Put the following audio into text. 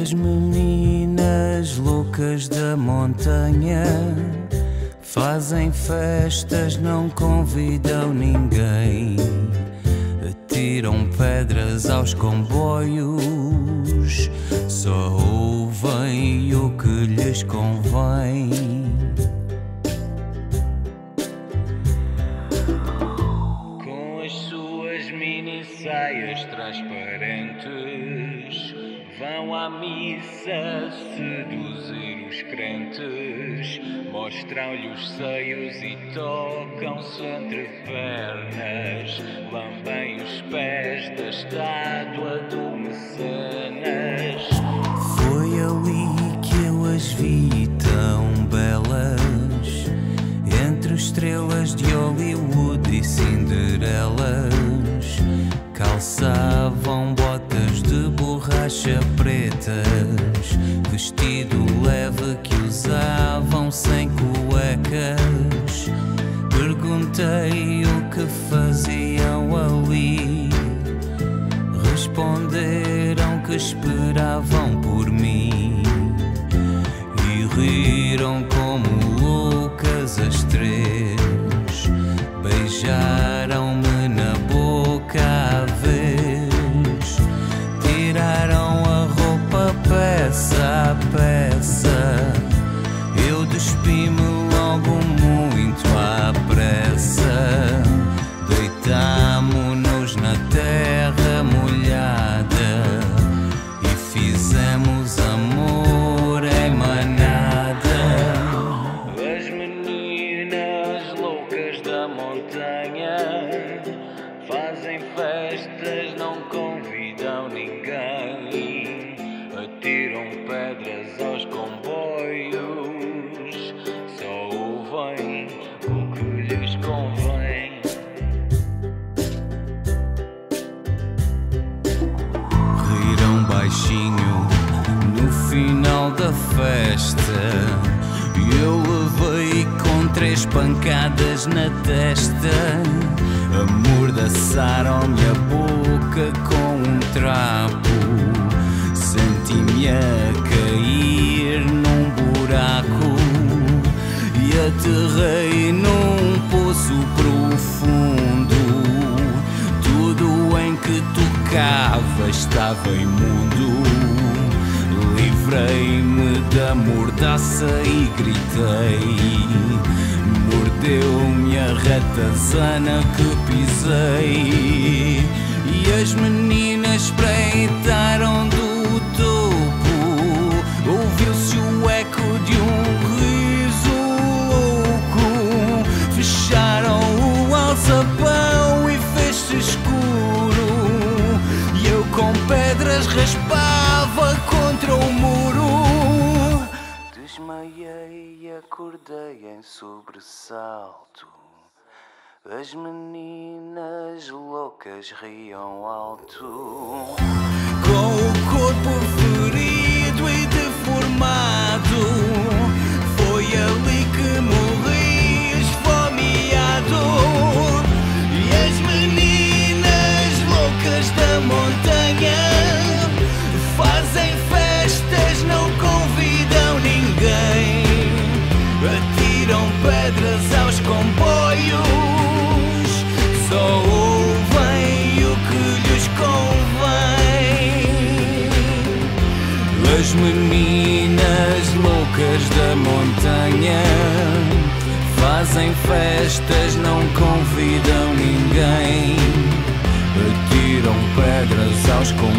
As meninas loucas da montanha fazem festas, não convidam ninguém. Atiram pedras aos comboios, só ouvem o que lhes convém. Com as suas mini saias transparentes, vão à missa seduzir os crentes, mostram-lhe os seios e tocam-se entre pernas, lambem os pés da estátua do Mecenas. Foi ali que eu as vi tão belas entre estrelas de Hollywood e Cinderelas. Calçavam botas de borracha pretas, vestido leve que usavam sem cuecas. Perguntei o que faziam ali. Responderam que esperavam por mim e riram como loucas as três. Beijaram-me Despi-me logo muito à pressa. Deitámo-nos na terra molhada e fizemos amor em manada. As meninas loucas da montanha fazem festas, não convidam ninguém. Atiram pedras aos convém. Riram baixinho no final da festa. E eu levei com três pancadas na testa. Amordaçaram-me a boca com um trapo. Senti-me a cair num buraco e aterrei num poço profundo. Tudo em que tocava estava imundo. Livrei-me da mordaça e gritei. Mordeu-me a ratazana que pisei. E as meninas espreitaram do topo. Pedras raspava contra o muro. Desmaiei e acordei em sobressalto. As meninas loucas riam alto. Montanha fazem festas, não convidam ninguém. Atiram pedras aos comboios,